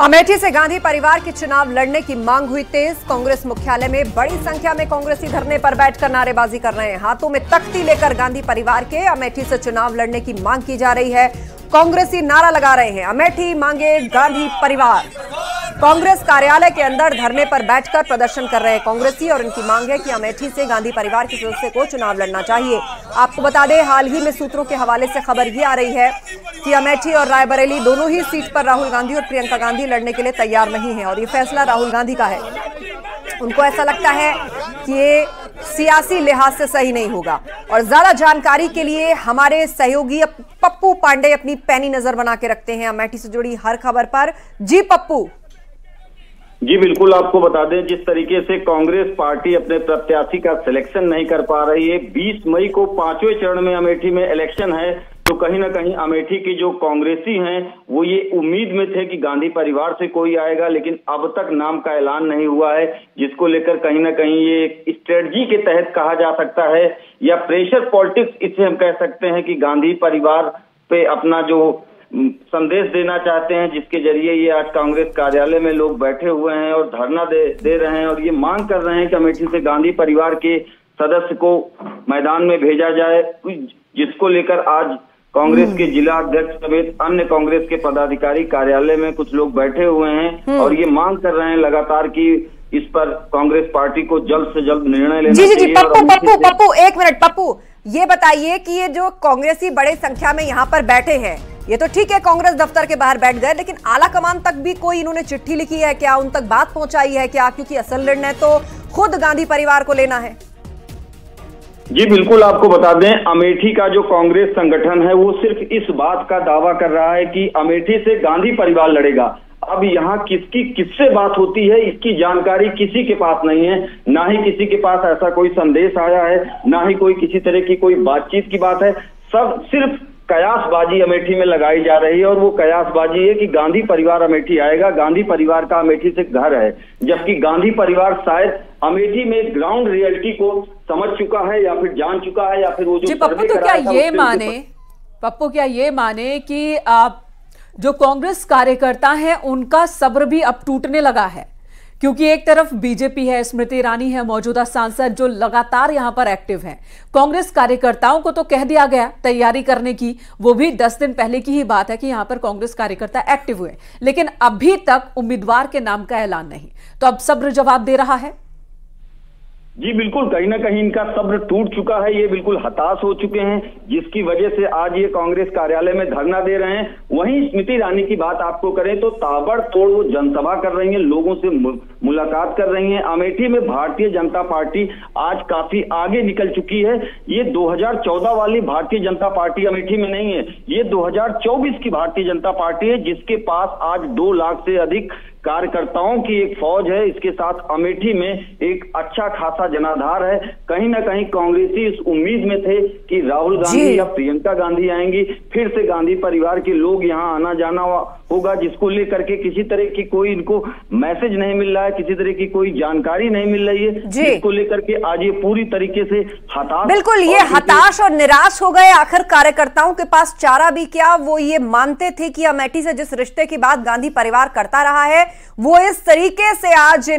अमेठी से गांधी परिवार के चुनाव लड़ने की मांग हुई तेज। कांग्रेस मुख्यालय में बड़ी संख्या में कांग्रेसी धरने पर बैठकर नारेबाजी कर रहे हैं। हाथों में तख्ती लेकर गांधी परिवार के अमेठी से चुनाव लड़ने की मांग की जा रही है। कांग्रेसी नारा लगा रहे हैं। अमेठी मांगे गांधी परिवार। कांग्रेस कार्यालय के अंदर धरने पर बैठकर प्रदर्शन कर रहे हैं कांग्रेसी और इनकी मांग है कि अमेठी से गांधी परिवार के सदस्य को चुनाव लड़ना चाहिए। आपको बता दें, हाल ही में सूत्रों के हवाले से खबर ये आ रही है कि अमेठी और रायबरेली दोनों ही सीट पर राहुल गांधी और प्रियंका गांधी लड़ने के लिए तैयार नहीं है और ये फैसला राहुल गांधी का है। उनको ऐसा लगता है कि ये सियासी लिहाज से सही नहीं होगा। और ज़्यादा जानकारी के लिए हमारे सहयोगी पप्पू पांडे अपनी पैनी नज़र बना के रखते हैं। अमेठी से जुड़ी हर खबर पर। जी पप्पू। जी, बिल्कुल आपको बता दें, जिस तरीके से कांग्रेस पार्टी अपने प्रत्याशी का सिलेक्शन नहीं कर पा रही है 20 मई को पाँचवें चरण में अमेठी में इलेक्शन है तो कहीं ना कहीं अमेठी के जो कांग्रेसी हैं, वो ये उम्मीद में थे कि गांधी परिवार से कोई आएगा, लेकिन अब तक नाम का ऐलान नहीं हुआ है, जिसको लेकर कहीं ना कहीं ये स्ट्रेटजी के तहत कहा जा सकता है, या प्रेशर पॉलिटिक्स इसे हम कह सकते हैं कि गांधी परिवार पे अपना जो संदेश देना चाहते हैं, जिसके ज़रिए ये आज कांग्रेस कार्यालय में लोग बैठे हुए हैं और धरना दे दे रहे हैं, और ये मांग कर रहे हैं कि अमेठी से गांधी परिवार के सदस्य को मैदान में भेजा जाए, जिसको लेकर आज कांग्रेस के जिला अध्यक्ष समेत अन्य कांग्रेस के पदाधिकारी कार्यालय में कुछ लोग बैठे हुए हैं और ये मांग कर रहे हैं लगातार कि इस पर कांग्रेस पार्टी को जल्द से जल्द निर्णय लेना जी जी जी पप्पू पप्पू पप्पू एक मिनट पप्पू ये बताइए कि ये जो कांग्रेसी बड़े संख्या में यहाँ पर बैठे हैं ये तो ठीक है कांग्रेस दफ्तर के बाहर बैठ गए लेकिन आला कमान तक भी कोई इन्होंने चिट्ठी लिखी है क्या उन तक बात पहुंचाई है क्या? क्योंकि असल निर्णय तो खुद गांधी परिवार को लेना है। जी, बिल्कुल आपको बता दें, अमेठी का जो कांग्रेस संगठन है, वो सिर्फ़ इस बात का दावा कर रहा है कि अमेठी से गांधी परिवार लड़ेगा। अब यहाँ किसकी किससे बात होती है, इसकी जानकारी किसी के पास नहीं है। ना ही किसी के पास ऐसा कोई संदेश आया है, ना ही कोई किसी तरह की कोई बातचीत की बात है। सब सिर्फ़ कयासबाजी अमेठी में लगाई जा रही है और वो कयासबाजी है कि गांधी परिवार अमेठी आएगा। गांधी परिवार का अमेठी से घर है, जबकि गांधी परिवार शायद अमेठी में ग्राउंड रियलिटी को समझ चुका है या फिर जान चुका है या फिर वो जो पप्पू तो क्या ये माने? पप्पू क्या ये माने कि आप जो कांग्रेस कार्यकर्ता हैं उनका सब्र भी अब टूटने लगा है। क्योंकि एक तरफ़ बीजेपी है स्मृति ईरानी है मौजूदा सांसद जो लगातार यहाँ पर एक्टिव हैं। कांग्रेस कार्यकर्ताओं को तो कह दिया गया तैयारी करने की वो भी दस दिन पहले की ही बात है कि यहाँ पर कांग्रेस कार्यकर्ता एक्टिव हुए। लेकिन अभी तक उम्मीदवार के नाम का ऐलान नहीं। तो अब सब्र जवाब दे रहा है। जी, बिल्कुल, कहीं ना कहीं इनका सब्र टूट चुका है, ये बिल्कुल हताश हो चुके हैं, जिसकी वजह से आज ये कांग्रेस कार्यालय में धरना दे रहे हैं। वहीं स्मृति ईरानी की बात आपको करें तो ताबड़तोड़ वो जनसभा कर रही हैं, लोगों से मुलाकात कर रही हैं। अमेठी में भारतीय जनता पार्टी आज काफ़ी आगे निकल चुकी है। ये 2014 वाली भारतीय जनता पार्टी अमेठी में नहीं है, ये 2024 की भारतीय जनता पार्टी है, जिसके पास आज दो लाख से अधिक कार्यकर्ताओं की एक फौज है इसके साथ अमेठी में एक अच्छा खासा जनाधार है। कहीं ना कहीं कांग्रेसी इस उम्मीद में थे कि राहुल गांधी या प्रियंका गांधी आएँगी फिर से गांधी परिवार के लोग यहाँ आना जाना होगा जिसको लेकर के किसी तरह की कोई इनको मैसेज नहीं मिल रहा है किसी तरह की कोई जानकारी नहीं मिल रही है। जिसको लेकर के आज ये पूरी तरीके से हताश बिल्कुल ये हताश और निराश हो गए। आखिर कार्यकर्ताओं के पास चारा भी क्या? वो ये मानते थे कि अमेठी से जिस रिश्ते की बात गांधी परिवार करता रहा है वो इस तरीके से आज